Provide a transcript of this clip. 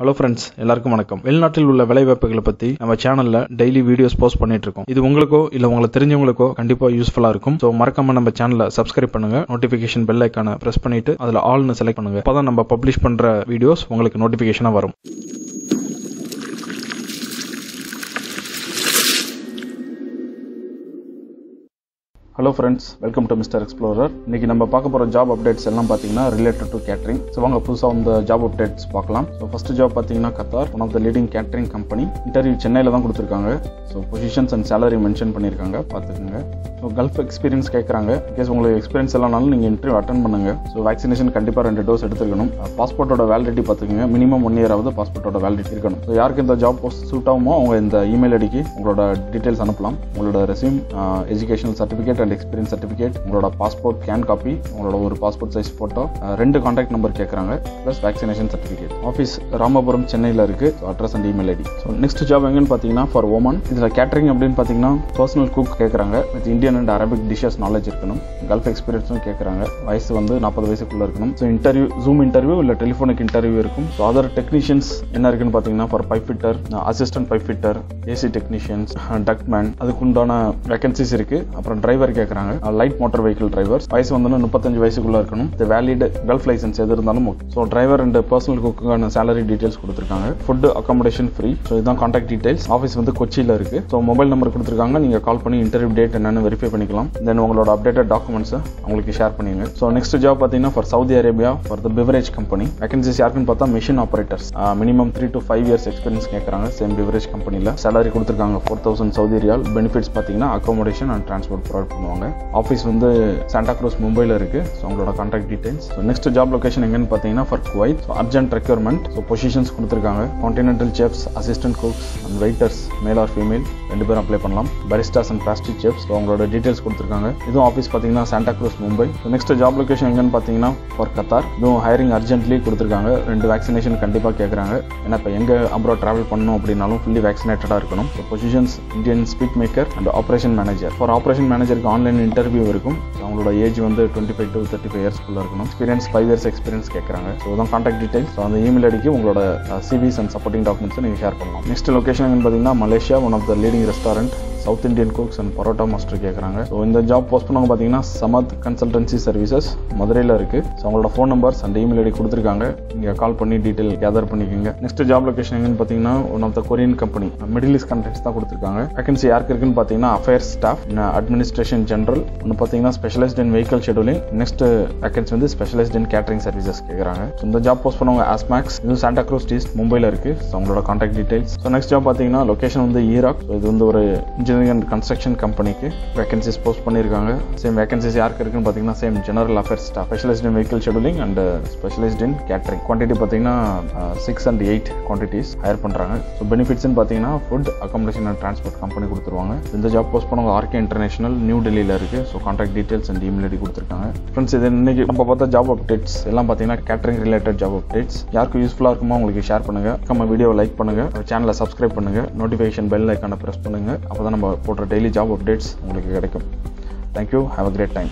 Hello friends எல்லாருக்கும் வணக்கம். வெளிநாட்டில் உள்ள வேலைவாய்ப்புகளை பத்தி நம்ம சேனல்ல டெய்லி வீடியோஸ் போஸ்ட் பண்ணிட்டு இருக்கோம். இது உங்களுக்கோ இல்ல உங்களுக்கு தெரிஞ்சவங்களுக்கோ கண்டிப்பா யூஸ்ஃபுல்லா இருக்கும். ஸோ மறக்காம நம்ம சேனலை சப்ஸ்கிரைப் பண்ணுங்க. நோட்டிபிகேஷன் பெல் ஐக்கான பிரஸ் பண்ணிட்டு அதுல ஆல்னு செலக்ட் பண்ணுங்க. அப்பதான் நம்ம பப்ளிஷ் பண்ற வீடியோஸ் உங்களுக்கு நோட்டிபிகேஷனா வரும். Hello friends welcome to Mister Explorer இன்னைக்கு நம்ம பார்க்க போகிற ஜாப் அப்டேட்ஸ் எல்லாம் பார்த்தீங்கன்னா ரிலேட்டட் டு கேட்ரிங் ஸோ வாங்க புதுசாக இந்த ஜாப் அப்டேட்ஸ் பார்க்கலாம். ஸோ ஃபர்ஸ்ட் ஜாப் பார்த்தீங்கன்னா Qatar one of the leading catering company interview சென்னையில் தான் கொடுத்துருக்காங்க. So positions and salary mention பண்ணியிருக்காங்க பார்த்துக்கோங்க. ஸோ கல்ஃப் எக்ஸ்பீரியன்ஸ் கேட்குறாங்க கேஸ் உங்களுக்கு எக்ஸ்பீரியன்ஸ் இல்லைனாலும் நீங்கள் இன்டர்வியூ அட்டன் பண்ணுங்க. ஸோ வேக்சினேஷன் கண்டிப்பாக ரெண்டு டோஸ் எடுத்துக்கணும் பாஸ்போர்ட்டோட வேலிடிட்டி பார்த்துக்கோங்க. மினிமம் ஒன் இயர் ஆகுது பாஸ்போர்ட்டோட வேலிடிட்டி இருக்கணும். ஸோ யாருக்கு இந்த ஜாப் போஸ்ட் சூட் ஆகுமோ அவங்க இந்த இமெயில் ஐடிக்கு உங்களோட டீட்டெயில்ஸ் அனுப்பலாம். உங்களோட resume educational certificate and experience certificate உங்களோட பாஸ்போர்ட் கேன் காப்பி உங்களோட ஒரு பாஸ்போர்ட் சைஸ் ஃபோட்டோ ரெண்டு காண்டாக்ட் நம்பர் கேட்குறாங்க plus vaccination certificate office Ramapuram சென்னையில் இருக்கு address and email ID so next job எங்கன்னு பார்த்தீங்கன்னா ஃபார் ஓமன் இதில் கேட்டரிங் அப்படின்னு பார்த்தீங்கன்னா பர்சனல் குக் கேட்குறாங்க with Indian and Arabic dishes knowledge இருக்கணும். கல்ஃப் எக்ஸ்பீரியன்ஸும் கேட்குறாங்க வயசு வந்து நாற்பது வயசுக்குள்ள இருக்கணும். ஸோ இன்டர்வியூ ஜூம் இன்டர்வியூ இல்லை டெலிஃபோனிக் இன்டர்வியூ இருக்கும். ஸோ அதர் டெக்னீஷியன்ஸ் என்ன இருக்குன்னு பார்த்தீங்கன்னா for pipe fitter assistant pipe fitter AC technicians ductman அதுக்குண்டான வேகன்சிஸ் இருக்கு. அப்புறம் டிரைவர் கேட்குறாங்க லைட் மோட்டார் வெஹிக்கிள் டிரைவர்ஸ் வயசு வந்து முப்பத்தஞ்சு வயசுக்குள்ள இருக்கணும். இந்த வேலிட் கல்ஃப் லைசன்ஸ் எது இருந்தாலும் ஸோ டிரைவர் அண்ட் பர்சனல் குக்கான சேலரி டீடைல்ஸ் கொடுத்துருக்காங்க. ஃபுட் அக்காமடேஷன் ஃப்ரீ ஸோ இதுதான் கான்டாக்ட் டீடைல்ஸ் ஆஃபீஸ் வந்து கொச்சியில் இருக்கு. ஸோ மொபைல் நம்பர் கொடுத்துருக்காங்க. நீங்க கால் பண்ணி இன்டர்வியூ டேட் என்னன்னு வெரிஃபை பண்ணிக்கலாம். தென் உங்களோட அப்டேட்டட் டாக்குமெண்ட்ஸை உங்களுக்கு ஷேர் பண்ணிங்க. ஸோ நெக்ஸ்ட் ஜாப் பார்த்தீங்கன்னா for Saudi Arabia for the beverage company vacancies யாருக்குன்னு பார்த்தா machine operators minimum three to five years experience கேட்குறாங்க சேம் பிவரேஜ் கம்பெனியில் சேலரி கொடுத்துருக்காங்க. Four thousand Saudi riyal benefits பார்த்தீங்கன்னா அகாமடேஷன் அண்ட் டிரான்ஸ்போர்ட் ப்ரொவைட் பண்ணுவாங்க office வந்து Santa cruise மும்பையில் இருக்கு. ஸோ அவங்களோட contact details so next job location எங்கன்னு பார்த்தீங்கன்னா for Kuwait urgent requirement so positions கொடுத்துருக்காங்க. Continental chefs assistant cooks and waiters male or female ரெண்டு பேரும் அப்ளை பண்ணலாம். Baristas and plastic chefs so உங்களோட டீடைல்ஸ் கொடுத்துருக்காங்க. இதுவும் ஆஃபீஸ் பார்த்தீங்கன்னா Santa Cruz Mumbai so next job location எங்கன்னு பார்த்தீங்கன்னா ஃபார் கத்தார் இதுவும் ஹைரிங் அர்ஜென்ட்லி கொடுத்துருக்காங்க. ரெண்டு வேக்சினேஷன் கண்டிப்பாக கேட்குறாங்க ஏன்னா இப்போ எங்கே அப்ரோ ட்ராவல் பண்ணணும் அப்படின்னாலும் ஃபுல்லி வேக்சினேட்டடாக இருக்கணும். So positions Indian sweet maker and operation manager for operation மேனேஜருக்கு ஆன்லைன் இன்டர்வியூ இருக்கும். அவங்களோட ஏஜ் வந்து twenty five to thirty five இயர்ஸ்க்குள்ள இருக்கணும். எக்ஸ்பீரியன்ஸ் ஃபைவ் இயர்ஸ் எக்ஸ்பீரியன்ஸ் கேட்குறாங்க ஸோ தான் கான்டாக்ட் டீடைல்ஸ் ஸோ அந்த இமெயில் ஐடிக்கு உங்களோட சிவிஸ் அண்ட் சப்போர்ட்டிங் டாக்குமெண்ட்ஸ் நீங்கள் ஷேர் பண்ணலாம். நெக்ஸ்ட் லொகேஷன் பார்த்தீங்கன்னா Malaysia one of the leading restaurant South Indian cooks and parotta master கேட்குறாங்க ஸோ இந்த ஜாப் போஸ்ட் பண்ணவங்க பார்த்தீங்கன்னா சமத் கன்சல்டன்சி சர்வீசஸ் மதுரையில் இருக்குது ஸோ அவங்களோட phone numbers and email ID கொடுத்துருக்காங்க. நீங்கள் கால் பண்ணி டீட்டெயில் கேதர் பண்ணிக்கோங்க. நெக்ஸ்ட் ஜாப் லொகேஷன் எங்கன்னு பார்த்தீங்கன்னா one of the Korean company middle east contacts தான் கொடுத்துருக்காங்க. வேகன்சி யாருக்கு இருக்குன்னு பார்த்தீங்கன்னா அஃபேர்ஸ் ஸ்டாஃப் அட்மினிஸ்ட்ரேஷன் ஜென்ரல் ஒன்று பார்த்தீங்கன்னா specialised in vehicle scheduling next vacancy வந்து ஸ்பெஷலைஸ்ட் இன் கேட்டரிங் சர்வீசஸ் கேட்குறாங்க ஸோ இந்த ஜாப் போஸ்ட் பண்ணவங்க ஆஸ்மேக்ஸ் இது சாண்டா க்ரூஸ் ஈஸ்ட் மும்பையில் இருக்குது ஸோ அவங்களோட contact details so next job பார்த்தீங்கன்னா லொக்கேஷன் வந்து ஈராக் இது வந்து ஒரு இன்ஜினியரிங் அண்ட் கன்ஸ்ட்ரக்ஷன் கம்பெனிக்கு வேகன்சிஸ் போஸ்ட் பண்ணியிருக்காங்க சேம் வேகன்சிஸ் யாருக்கு இருக்குன்னு பார்த்தீங்கன்னா same general affairs staff specialised in vehicle scheduling and specialised in catering quantity பார்த்தீங்கன்னா six and eight quantities hire பண்ணுறாங்க ஸோ பெனிஃபிட்ஸ்னு பார்த்தீங்கன்னா food accommodation and transport company கொடுத்துருவாங்க. இந்த ஜாப் போஸ்ட் பண்ணவங்க ஆர்கே இன்டர்நேஷனல் நியூ டெல்லியில் இருக்குது so contact details and email ID கொடுத்துருக்காங்க. ஃப்ரெண்ட்ஸ் இது இன்னைக்கு நம்ம பார்த்தா ஜாப் அப்டேட்ஸ் எல்லாம் பார்த்தீங்கன்னா கேட்டரிங் ரிலேட்டட் ஜாப் அப்டேட்ஸ் யாருக்கு யூஸ்ஃபுல்லாக இருக்குமோ உங்களுக்கு ஷேர் பண்ணுங்க. நம்ம வீடியோ லைக் பண்ணுங்க. சேனலை சப்ஸ்கிரைப் பண்ணுங்கள் நோட்டிஃபிகேஷன் பெல் ஐக்கான ப்ரெஸ் பண்ணுங்க. அப்போ தான் நம்ம போடுற டெய்லி ஜாப் அப்டேட்ஸ் உங்களுக்கு கிடைக்கும். Thank you have a great time